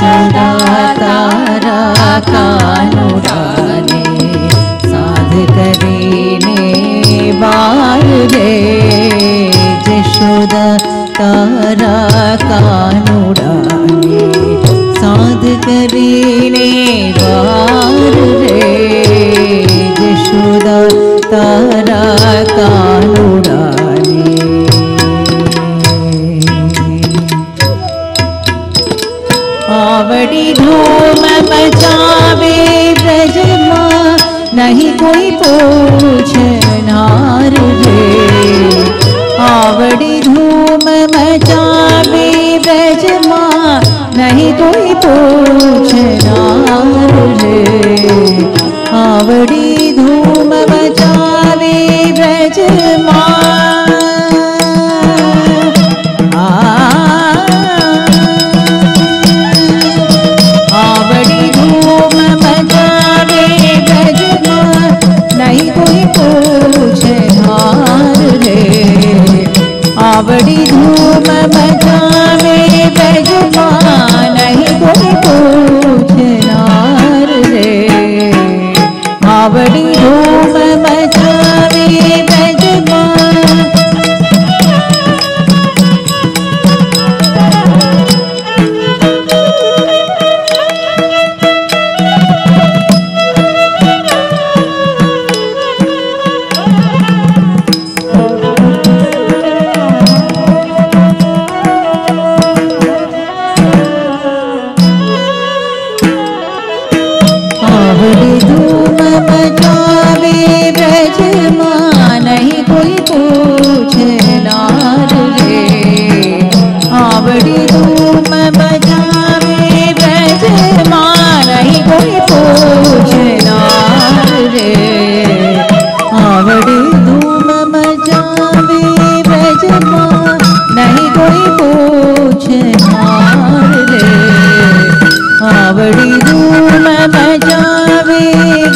शुद कारा कानुरा ने साधु करिणे बाल रेशुद कारा का साधु कानु नहीं कोई पूछनार रे आवड़ी धूम मचावे ब्रजमा आवड़ी धूम मचावे ब्रजमा नहीं कोई पूछनार आवड़ी धूम मचावे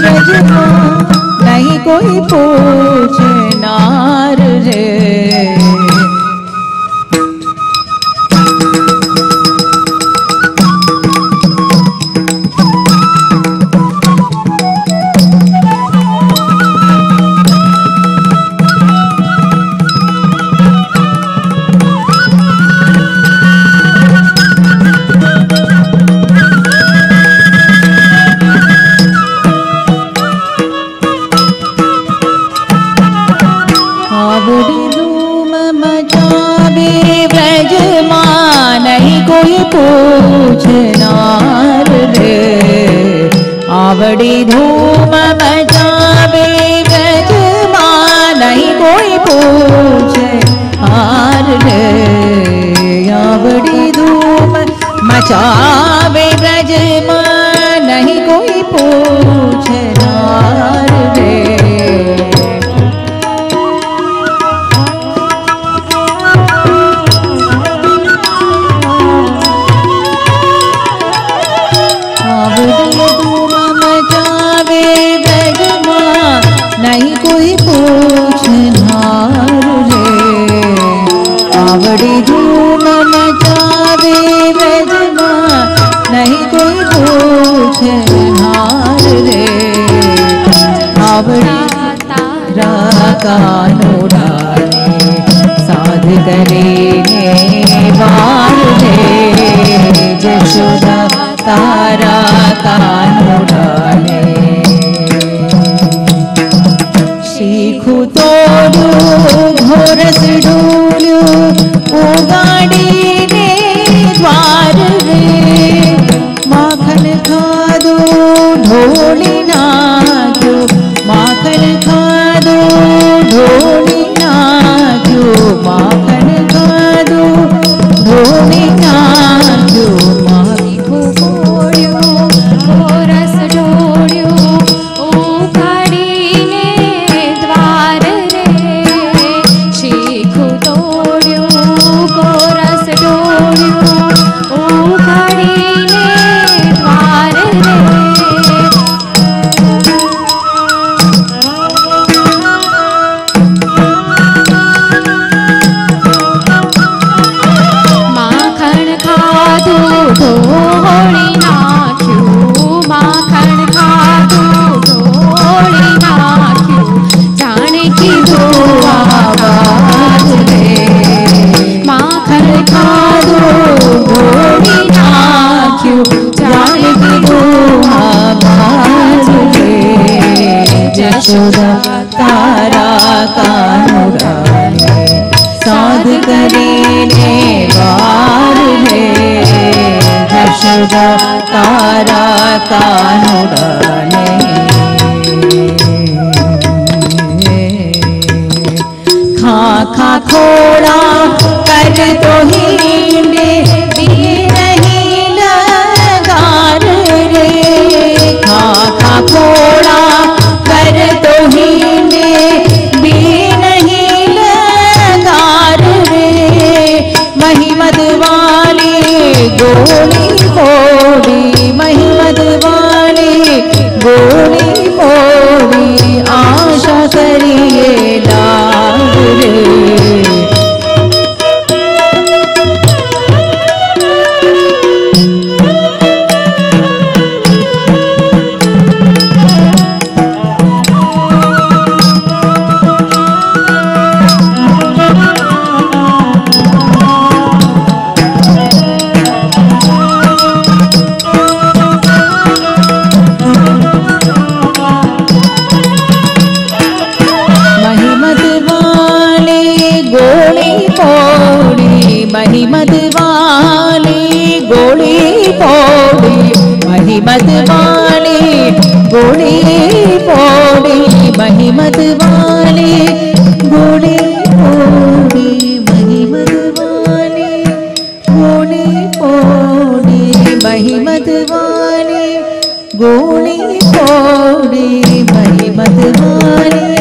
ब्रजमा नहीं कोई पूछनार रे पूछनार आवड़ी धूम मचावे ब्रजमा नहीं कोई पूछनार रे आवड़ी धूम मचावे ब्रजमा नहीं कोई पूछनार आवड़ी धूम मचावे ब्रजमा नहीं कोई पूछनार रे। आवड़ी राकानुराने साध करेने वार रे। जशोदा तारा कानुराने यशोदा तारा कानुराने साध करीने वारुले यशोदा तारा कानुराने खा खा खोड़ा कर दो மதிமதுவாலே கோழி போடி. மதிமதுவாலே கோழி போடி. மகிமதுவாலே கோழி போடி. மகிமதுவாலே கோழி போடி. மகிமதுவாலே கோழி போடி. மகிமதுவாலே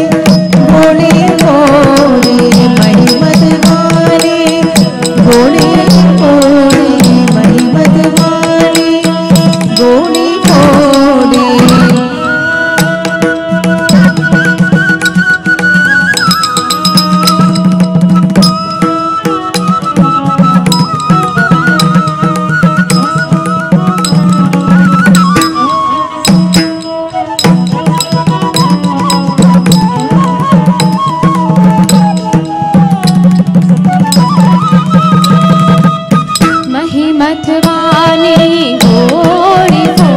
मेजबानी होरी हो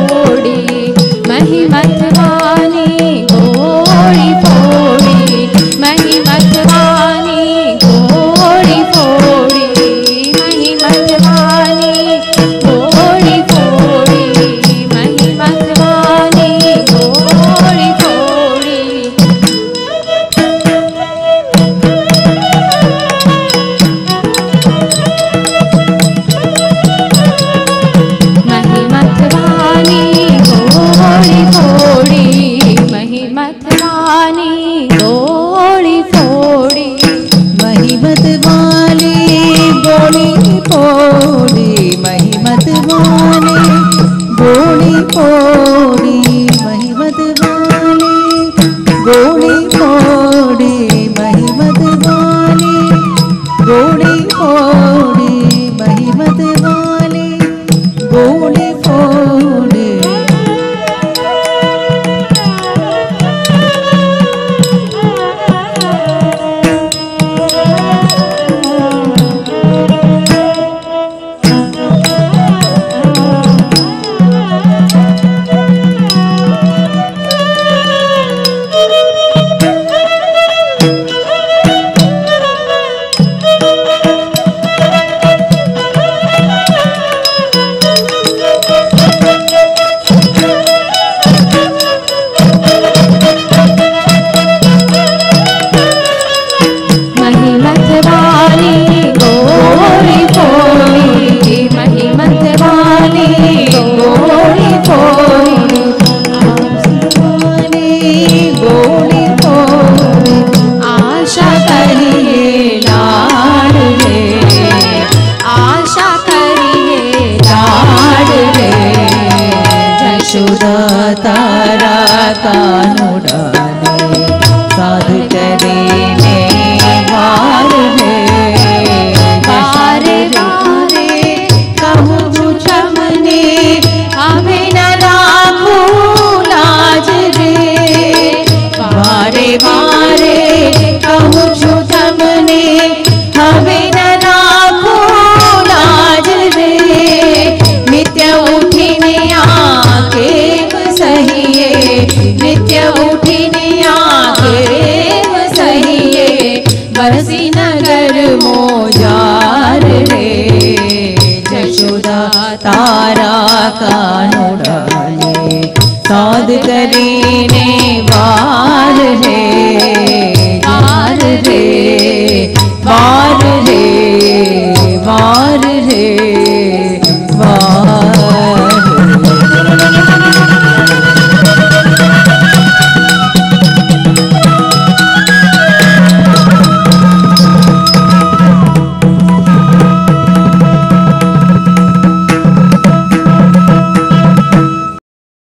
Whoa. करी